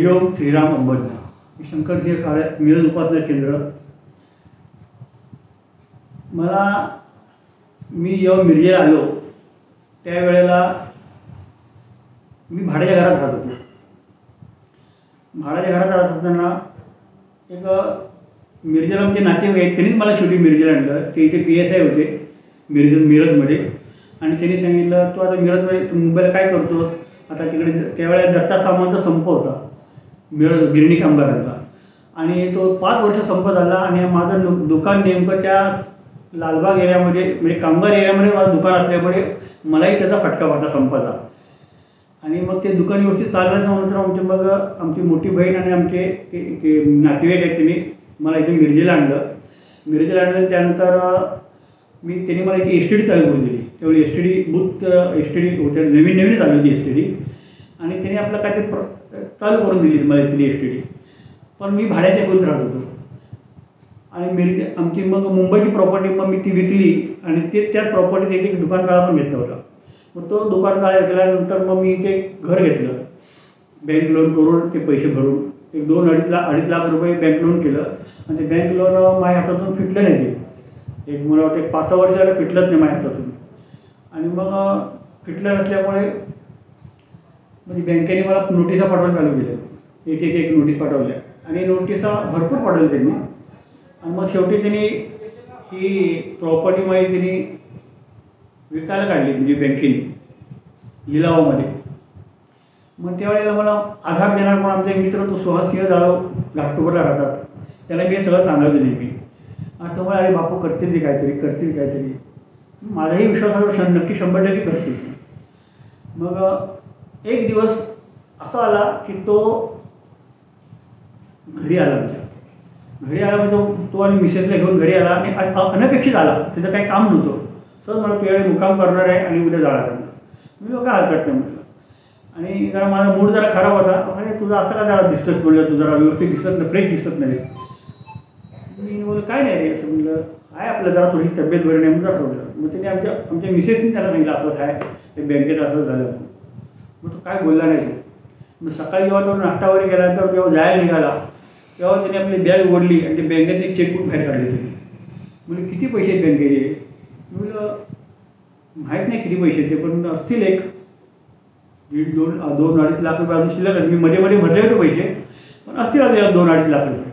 योग श्रीराम अंबजना शंकरजी शंकरसिंह काळे उपासना केंद्र. मला मी जेव्हा मिरजेला आलो त्यावेळेला मी भाड्याच्या घरात राहत होतो. भाड्याच्या घरात राहत असताना एक मिरजेला आमचे नातेवाईक आहेत त्यांनीच मला शेवटी मिरजेला आणलं. ते इथे पी एस आय होते मिरज मिरजमध्ये. आणि त्यांनी सांगितलं तू आता मिरजमध्ये तू मुंबईला काय करतोस? आता तिकडे त्यावेळेला दत्ता सामंतचा संप होता. मिरज गिरणी कामगारांचा. आणि तो पाच वर्ष संप झाला आणि माझं दु दुकान नेमकं त्या लालबाग एरियामध्ये म्हणजे कामगार एरियामध्ये माझं दुकान असल्यामुळे मलाही त्याचा फटका बसला संपाचा. आणि मग ते दुकान व्यवस्थित चालल्याचं नंतर आमचे मग आमची मोठी बहीण आणि आमचे ते ते नातेवाईक आहेत त्यांनी मला इथे मिरजेला आणलं. मिरजेला आणलं त्यानंतर मी त्यांनी मला इथे एस टी डी चालू करून दिली. त्यावेळी S T D booth S T D होत्या नवीन नवीनच आली होती एस टी डी आणि त्याने आपलं काय ते प्र चालू करून दिली मला तिथली एस टी डी पण मी भाड्याच्या खोलीत राहत होतो. आणि मिरजे आमची मग मुंबईची प्रॉपर्टी मग मी ती विकली आणि ते त्याच प्रॉपर्टीत एक एक दुकान काळा पण घेतला होता. मग तो दुकान काळा मग मी ते घर घेतलं. बँक लोन करून ते पैसे भरून एक दोन अडीच लाख अडीच लाख रुपये बँक लोन केलं. आणि ते बँक लोन माझ्या हातातून फिटलं नाही ते. एक मला वाटतं एक पाच सहा वर्षाला फिटलंच नाही माझ्या हातातून. आणि मग फिटलं नसल्यामुळे म्हणजे बँकेने मला नोटिसा पाठवायला चालू केल्या. एक एक एक नोटीस पाठवल्या. आणि नोटिसा भरपूर पाठवल्या त्यांनी. आणि मग शेवटी त्यांनी ही प्रॉपर्टी माझी त्यांनी विकायला काढली म्हणजे बँकेने लिलावामध्ये. मग त्यावेळेला मला आधार देणार म्हणून आमचा एक मित्र तो सुहासिंह जाधव घाटकोपरला राहतात. त्याला मी हे सगळं सांगायचो नेहमी आणि तो मला अरे बापू करतील ते काहीतरी करतील काहीतरी. माझाही विश्वास आहे नक्की शंभर टक्के करतील. मग एक दिवस असा आला की तो घरी आला म्हणजे. घरी आला म्हणजे तो तो आणि मिसेसला घेऊन घरी आला आणि अनपेक्षित आला. त्याचं काही काम नव्हतं. सर मला तुझ्याकडे मुक्काम करणार आहे आणि उद्या जाणार आहे मी म्हटलं, काय हरकत नाही म्हटलं आणि जरा माझा मूड जरा खराब होता. अरे तुझा असं का जरा दिसतोस म्हणलं? तू जरा व्यवस्थित दिसत नाही फ्रेश दिसत नाही. मी बोललं काय नाही रे असं म्हणलं. काय आपलं जरा थोडी तब्येत बरी नाही म्हणून ठरवलं मग त्याने आमच्या आमच्या मिसेसनी त्याला सांगितलं असं आहे ते बँकेत असं झालं. काय बोलला नाही मग सकाळी जेव्हा तो नाश्तावर गेल्यानंतर जेव्हा जायला निघाला तेव्हा त्याने आपली बॅग उघडली आणि ते बँकेत एक चेकबुक बाहेर काढली त्याने. म्हणजे किती पैसे आहेत बँकेचे? मी म्हणलं माहीत नाही किती पैसे आहेत ते पण असतील एक. दीड दोन दोन अडीच लाख रुपये अजून शिल्लक आहेत. मी मध्ये मध्ये भरले होते पैसे पण असतील आता दोन अडीच लाख रुपये.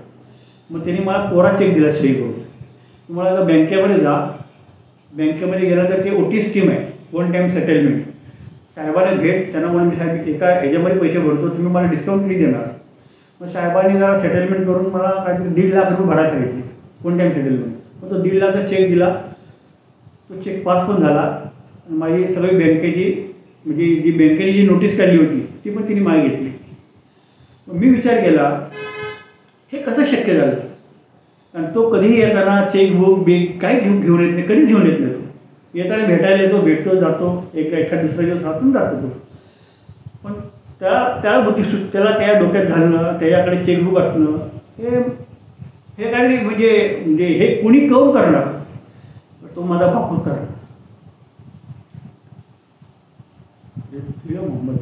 मग त्यांनी मला कोरा चेक दिला सही करून. तुम्हाला आता बँकेमध्ये जा. बँकेमध्ये गेल्यानंतर ते ओ टी स्कीम आहे. वन टाईम सेटलमेंट साहेबाला भेट त्यांना म्हणून मी साहेब एका ह्याच्यामध्ये पैसे भरतो तुम्ही मला डिस्काउंट किती देणार. मग साहेबांनी जरा सेटलमेंट करून मला काहीतरी दीड लाख रुपये भरायला सांगितले वन टाईम सेटलमेंट मग तो दीड लाखचा चेक दिला. तो चेक पास पण झाला. आणि माझी सगळी बँकेची म्हणजे जी बँकेने जी नोटीस काढली होती ती पण तिने मागे घेतली. मग मी विचार केला हे कसं शक्य झालं? कारण तो कधीही येताना चेकबुक बिल काही घेऊन घेऊन येत नाही कधीच घेऊन येत नाही. येताना भेटायला येतो भेटतो जातो. एक एखाद दुसऱ्या दिवस राहतून जातो तो. पण त्या त्या बुद्धी सु त्याला त्या डोक्यात घालणं त्याच्याकडे चेकबुक असणं हे हे काहीतरी म्हणजे म्हणजे हे कुणी कौन करणार? तो माझा बापूच करणार. श्रीराम मोहम्मद